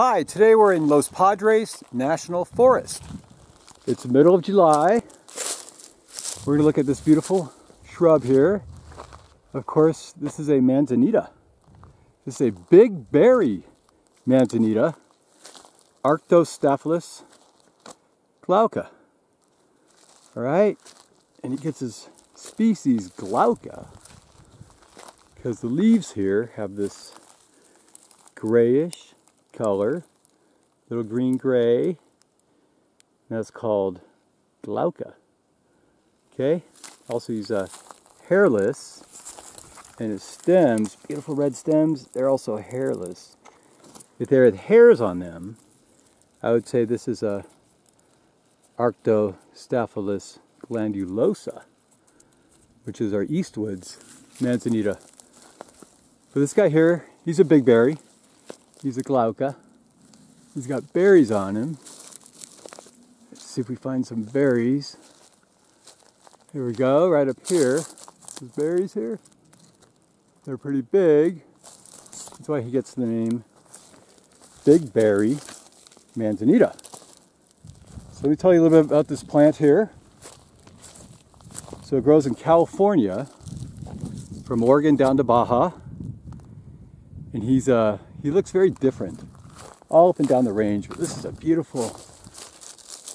Hi, today we're in Los Padres National Forest. It's the middle of July. We're to look at this beautiful shrub here. Of course, this is a manzanita. This is a big berry manzanita, Arctostaphylos glauca. All right, and it gets his species glauca because the leaves here have this grayish color, little green gray. That's called glauca. Okay. Also, he's uh, a hairless, and his stems, beautiful red stems, they're also hairless. If they had hairs on them, I would say this is a Arctostaphylos glandulosa, which is our Eastwoods manzanita. But this guy here, he's a big berry. He's a glauca. He's got berries on him. Let's see if we find some berries. Here we go, right up here. There's berries here. They're pretty big. That's why he gets the name Big Berry Manzanita. So let me tell you a little bit about this plant here. So it grows in California, from Oregon down to Baja. And he's uh, he looks very different all up and down the range. But this is a beautiful,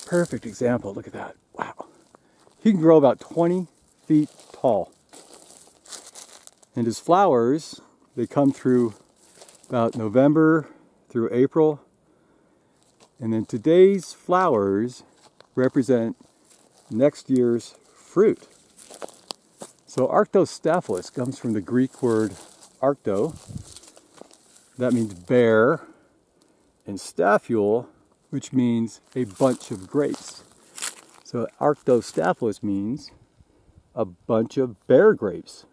perfect example. Look at that. Wow. He can grow about 20 feet tall. And his flowers, they come through about November through April. And then today's flowers represent next year's fruit. So Arctostaphylos comes from the Greek word arcto, that means bear, and staphule, which means a bunch of grapes. So Arctostaphylos means a bunch of bear grapes.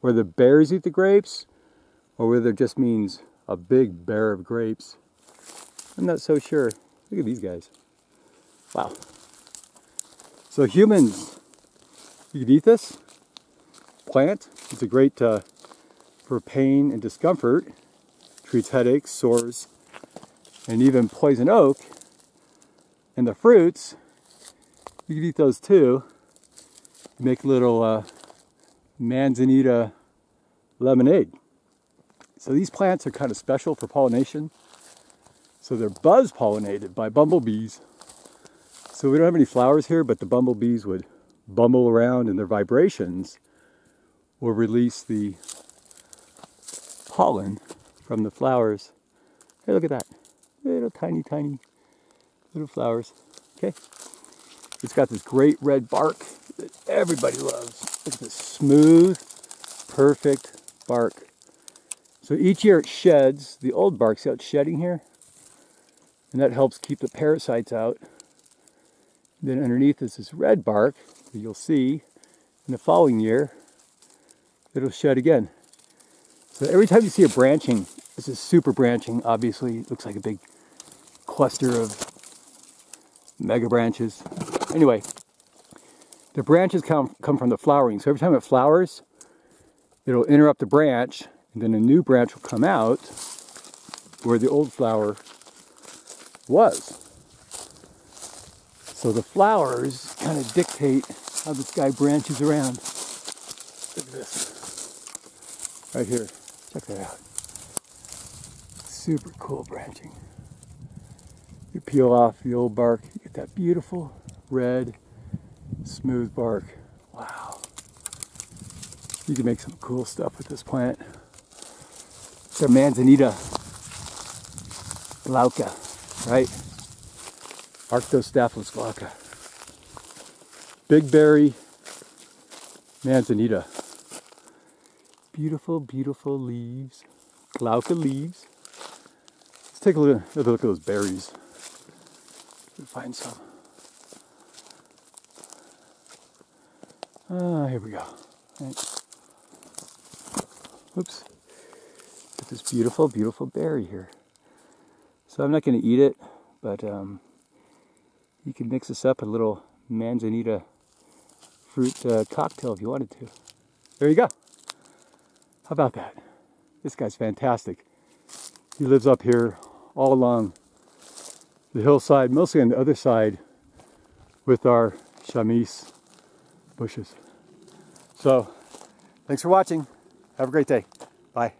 Whether bears eat the grapes, or whether it just means a big bear of grapes. I'm not so sure. Look at these guys. Wow. So humans, you could eat this plant. It's a great uh, for pain and discomfort treats headaches, sores, and even poison oak. And the fruits, you can eat those too. Make little uh, manzanita lemonade. So these plants are kind of special for pollination. So they're buzz pollinated by bumblebees. So we don't have any flowers here, but the bumblebees would bumble around and their vibrations will release the pollen from the flowers. Hey, look at that. Little tiny, tiny little flowers. Okay. It's got this great red bark that everybody loves. Look at this smooth, perfect bark. So each year it sheds the old bark. See how it's shedding here? And that helps keep the parasites out. Then underneath is this red bark that you'll see in the following year, it'll shed again. So every time you see a branching this is super branching, obviously. It looks like a big cluster of mega branches. Anyway, the branches come, come from the flowering. So every time it flowers, it'll interrupt the branch, and then a new branch will come out where the old flower was. So the flowers kind of dictate how this guy branches around. Look at this. Right here. Check that out super cool branching. You peel off the old bark, you get that beautiful red, smooth bark. Wow. You can make some cool stuff with this plant. It's our Manzanita glauca, right? Arctostaphylos glauca. Big berry Manzanita. Beautiful, beautiful leaves. Glauca leaves. Let's take a look, a look at those berries. Find some. Ah, here we go. Right. Oops. Got this beautiful, beautiful berry here. So I'm not going to eat it, but um, you can mix this up a little manzanita fruit uh, cocktail if you wanted to. There you go. How about that? This guy's fantastic. He lives up here all along the hillside, mostly on the other side with our chamise bushes. So, thanks for watching. Have a great day. Bye.